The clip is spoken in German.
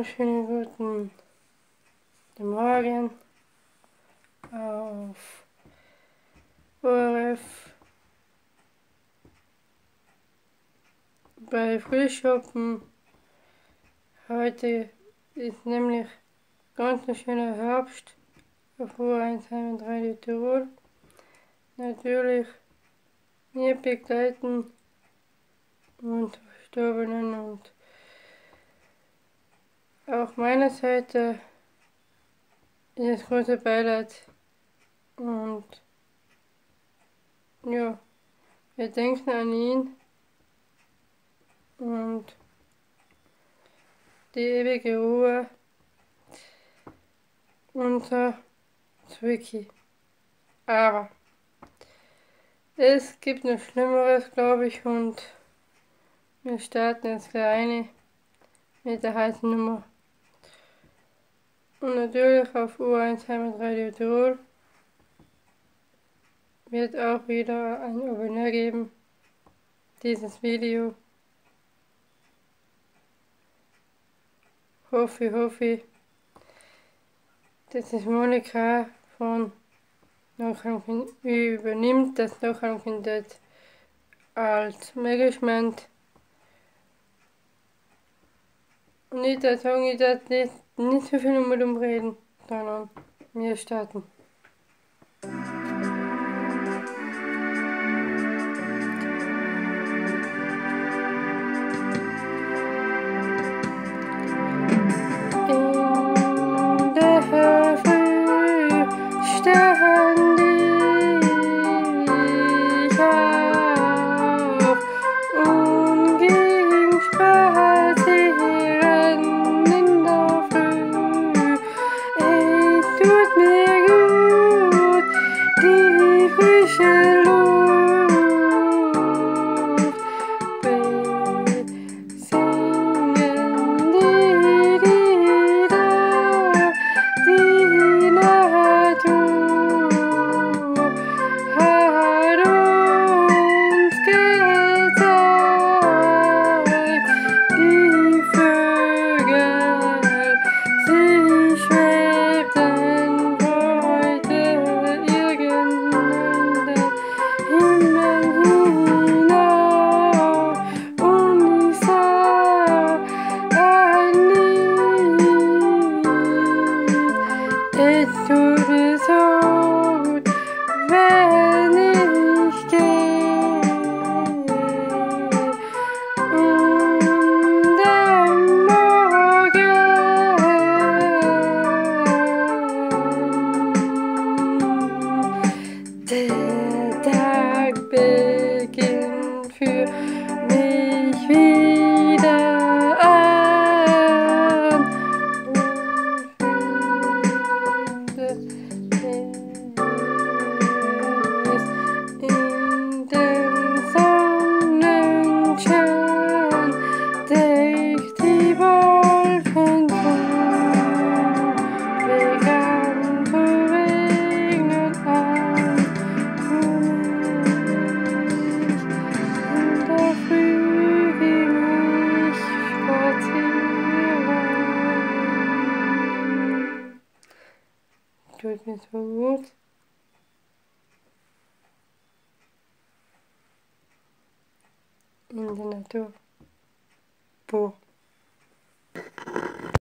wunderschönen guten Morgen auf ORF bei Frühschoppen. Heute ist nämlich ganz ein schöner Herbst auf U1 und Radio Tirol. Natürlich mir begleiten und Verstorbenen und auf meiner Seite ist große Beileid und ja, wir denken an ihn und die ewige Ruhe unter Zwicky. Aber es gibt noch Schlimmeres, glaube ich, und wir starten jetzt gleich eine mit der heißen Nummer. Und natürlich auf U1 Heimat Radio Tirol wird auch wieder ein Abonnier geben, dieses Video. Hoffe, hoffe, das ist Monika von Nachhaltigkeit übernimmt das Nachhaltigkeit als Management. Und ich sagen, ich darf nicht nicht so viel mit dem reden, sondern wir starten. Krishna. Big. подчеркивать мне свой луч. In the nature. По.